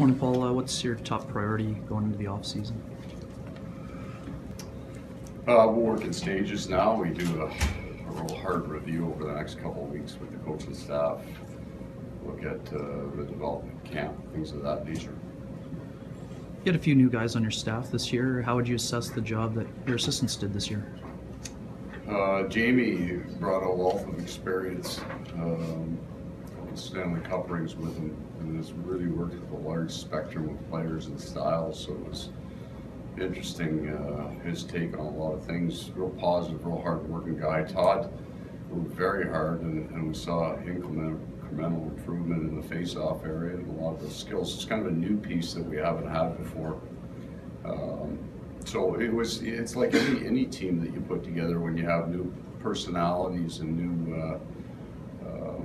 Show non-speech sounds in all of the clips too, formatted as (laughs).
Morning, Paul. Uh, what's your top priority going into the off season? Uh, we'll work in stages now. We do a, a real hard review over the next couple of weeks with the coaching staff. Look at uh, the development camp, things of that nature. You had a few new guys on your staff this year. How would you assess the job that your assistants did this year? Uh, Jamie brought a wealth of experience. Um, Stanley Cup rings with him and has really worked with a large spectrum of players and styles. So it was interesting, uh, his take on a lot of things. Real positive, real hard-working guy. Todd worked very hard, and, and we saw incremental, incremental improvement in the face-off area and a lot of the skills. It's kind of a new piece that we haven't had before. Um, so it was. It's like any any team that you put together when you have new personalities and new uh, uh,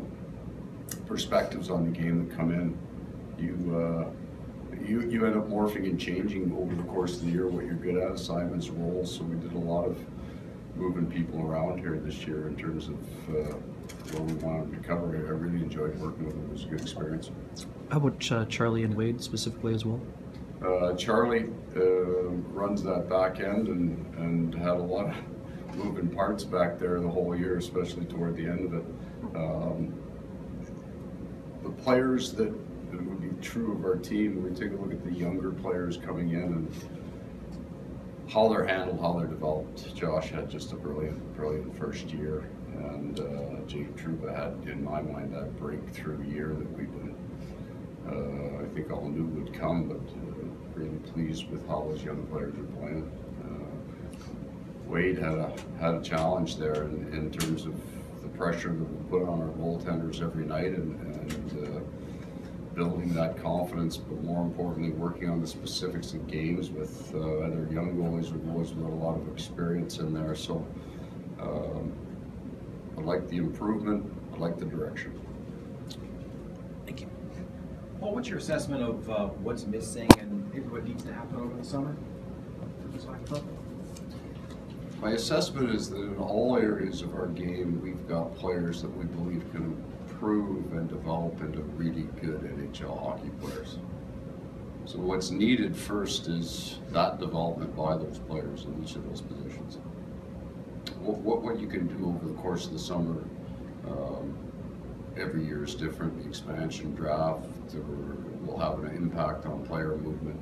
perspectives on the game that come in. You. Uh, you, you end up morphing and changing over the course of the year what you're good at, assignments, roles. So we did a lot of moving people around here this year in terms of uh, where we wanted to cover. I really enjoyed working with them. It was a good experience. How about uh, Charlie and Wade specifically as well? Uh, Charlie uh, runs that back end and, and had a lot of (laughs) moving parts back there the whole year, especially toward the end of it. Um, the players that it would be true of our team. We take a look at the younger players coming in and how they're handled, how they're developed. Josh had just a brilliant, brilliant first year, and uh, Jake Trouba had, in my mind, that breakthrough year that we've been, uh, I think, all knew would come, but uh, really pleased with how those young players are playing. Uh, Wade had a had a challenge there in, in terms of pressure that we put on our goaltenders every night, and, and uh, building that confidence, but more importantly, working on the specifics of games with uh, either young goalies or goalies with a lot of experience in there. So um, I like the improvement. I like the direction. Thank you. Paul, what's your assessment of uh, what's missing and maybe what needs to happen over the summer? for this hockey club? My assessment is that in all areas of our game, we've got players that we believe can improve and develop into really good NHL hockey players. So what's needed first is that development by those players in each of those positions. What, what, what you can do over the course of the summer, um, every year is different. The expansion draft will have an impact on player movement.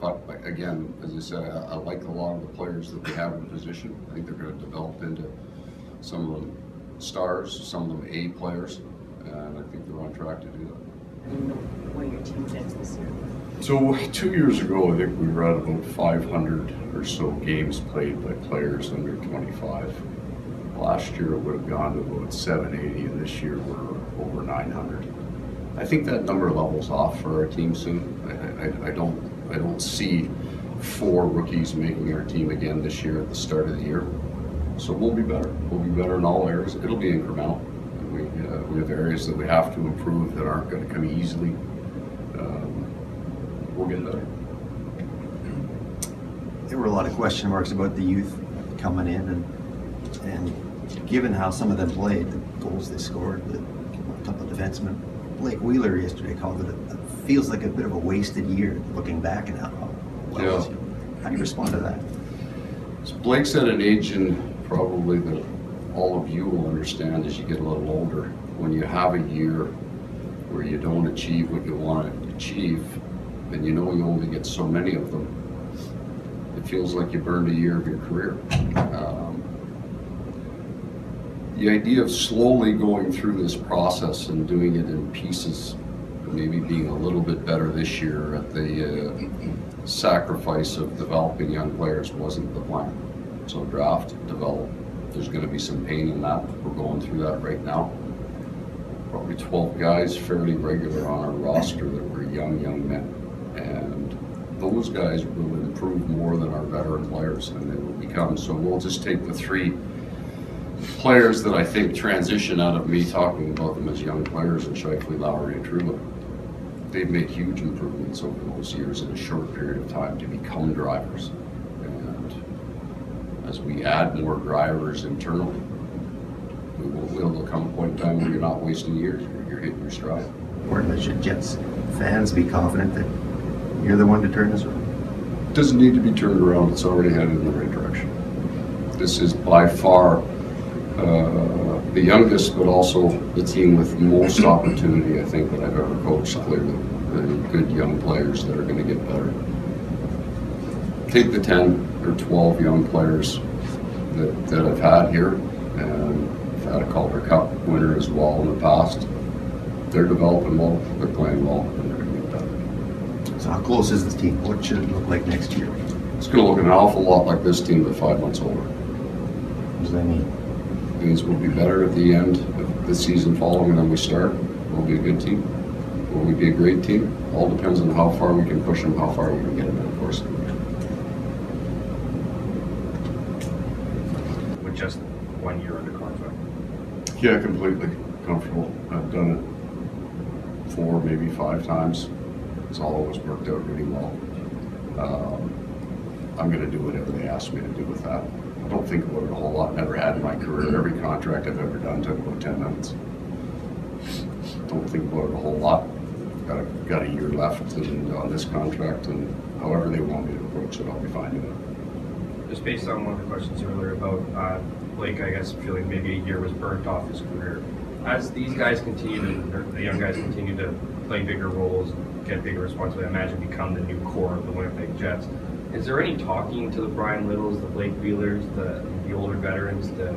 But but again, as I said, I, I like a lot of the players that we have in position. I think they're going to develop into some of them stars, some of them A players, and I think they're on track to do that. Do you where your team ends this year? So two years ago, I think we were at about 500 or so games played by players under 25. Last year it would have gone to about 780, and this year we're over 900. I think that number levels off for our team soon. I, I, I don't I don't see four rookies making our team again this year at the start of the year. So we'll be better. We'll be better in all areas. It'll be incremental. We, uh, we have areas that we have to improve that aren't going to come easily. Um, we'll get better. There were a lot of question marks about the youth coming in, and and given how some of them played, the goals they scored, the couple of defensemen. Blake Wheeler yesterday called it a, a feels like a bit of a wasted year looking back and how well Yeah. How do you respond to that? So Blake's at an age in probably that all of you will understand as you get a little older. When you have a year where you don't achieve what you want to achieve, and you know you only get so many of them, it feels like you burned a year of your career. Um, the idea of slowly going through this process and doing it in pieces, maybe being a little bit better this year at the uh, sacrifice of developing young players wasn't the plan. So draft, develop. There's going to be some pain in that. We're going through that right now. Probably 12 guys fairly regular on our roster that were young, young men. And those guys will improve more than our veteran players and they will become. So we'll just take the three players that I think transition out of me talking about them as young players in Scheifele, Lowry, and Trouba. They've made huge improvements over those years in a short period of time to become drivers. And as we add more drivers internally, we will, will come a point in time where you're not wasting years, you're, you're hitting your stride. Or should Jets fans be confident that you're the one to turn this around? It Doesn't need to be turned around, it's already headed in the right direction. This is by far uh, the youngest, but also the team with most opportunity, I think, that I've ever coached, clearly. The good young players that are gonna get better. Take the ten or twelve young players that, that I've had here, and I've had a Calder Cup winner as well in the past. They're developing well, they're playing well, and they're gonna get better. So how close is this team? What should it look like next year? It's gonna look an awful lot like this team, but five months older. What does that mean? Things will be better at the end of the season following than we start. We'll be a good team. Will we be a great team? All depends on how far we can push them, how far we can get them, of course. with just one year under contract. Yeah, completely comfortable. I've done it four, maybe five times. It's all always worked out really well. Um, I'm gonna do whatever they ask me to do with that. Don't think about it a whole lot. Never had in my career. Every contract I've ever done took about ten minutes. Don't think about it a whole lot. Got a, got a year left in, on this contract and however they want me to approach it, I'll be fine doing it. Just based on one of the questions earlier about uh, Blake, I guess, feeling maybe a year was burnt off his career. As these guys continue to, the young guys continue to play bigger roles, get bigger responsibility, I imagine become the new core of the Winnipeg Jets. Is there any talking to the Bryan Littles, the Blake Wheelers, the, the older veterans to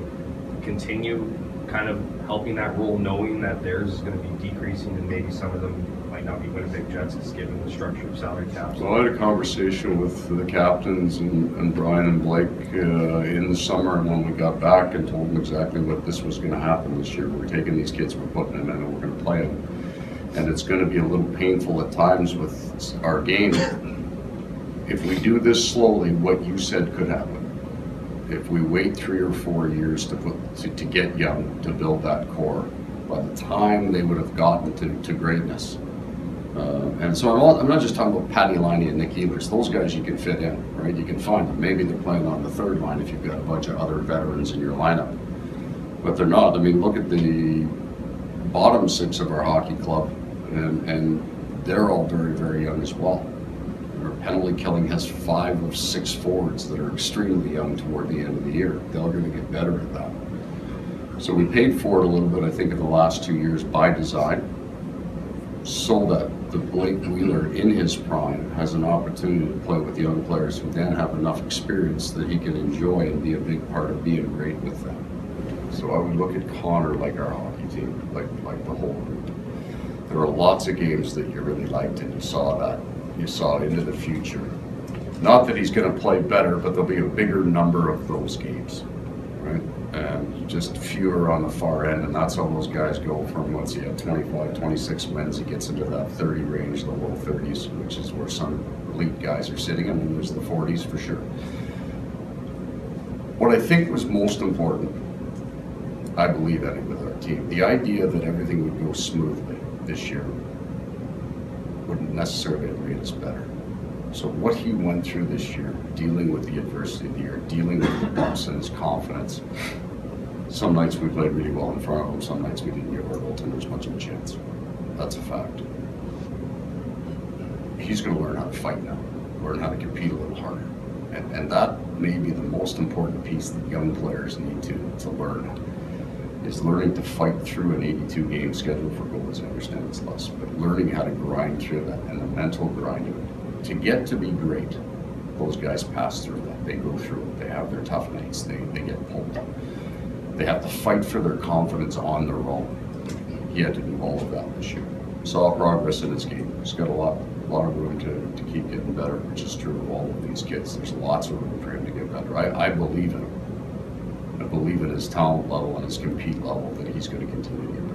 continue kind of helping that role, knowing that theirs is going to be decreasing and maybe some of them might not be Winnipeg Jets, just given the structure of salary caps? Well, I had a conversation with the captains and, and Bryan and Blake uh, in the summer and when we got back and told them exactly what this was gonna happen this year. We're taking these kids, we're putting them in and we're gonna play them. And it's gonna be a little painful at times with our game. If we do this slowly, what you said could happen. If we wait three or four years to put, to, to get young, to build that core, by the time they would have gotten to, to greatness, uh, and so I'm, all, I'm not just talking about Patty Laine and Nick Ehlers. Those guys you can fit in, right? You can find them. Maybe they're playing on the third line if you've got a bunch of other veterans in your lineup. But they're not. I mean, look at the bottom six of our hockey club, and, and they're all very, very young as well. Penalty killing has five of six forwards that are extremely young toward the end of the year. They're going to get better at that. So we paid for it a little bit, I think, in the last two years by design so that the Blake Wheeler in his prime has an opportunity to play with young players who then have enough experience that he can enjoy and be a big part of being great with them. So I would look at Connor like our hockey team, like like the whole group. There are lots of games that you really liked and you saw that. You saw into the future. Not that he's gonna play better, but there'll be a bigger number of those games, right? And just fewer on the far end, and that's how those guys go from, once he had 25, 26 wins, he gets into that 30 range, the low 30s, which is where some elite guys are sitting, and then there's the 40s for sure. What I think was most important, I believe it with our team, the idea that everything would go smoothly this year wouldn't necessarily have made us better. So what he went through this year, dealing with the adversity of the year, dealing with the bumps and his confidence. Some nights we played really well in front of him, some nights we didn't give our goaltenders much of a chance. That's a fact. He's gonna learn how to fight now, learn how to compete a little harder. And, and that may be the most important piece that young players need to, to learn is learning to fight through an 82 game schedule for goals. I understand it's less, but learning how to grind through that and the mental grind of it. To get to be great, those guys pass through that. They go through it. They have their tough nights. They, they get pulled. They have to fight for their confidence on their own. He had to do all of that this year. Saw progress in his game. He's got a lot, a lot of room to, to keep getting better, which is true of all of these kids. There's lots of room for him to get better. I, I believe in him. I believe in his talent level and his compete level that he's going to continue to.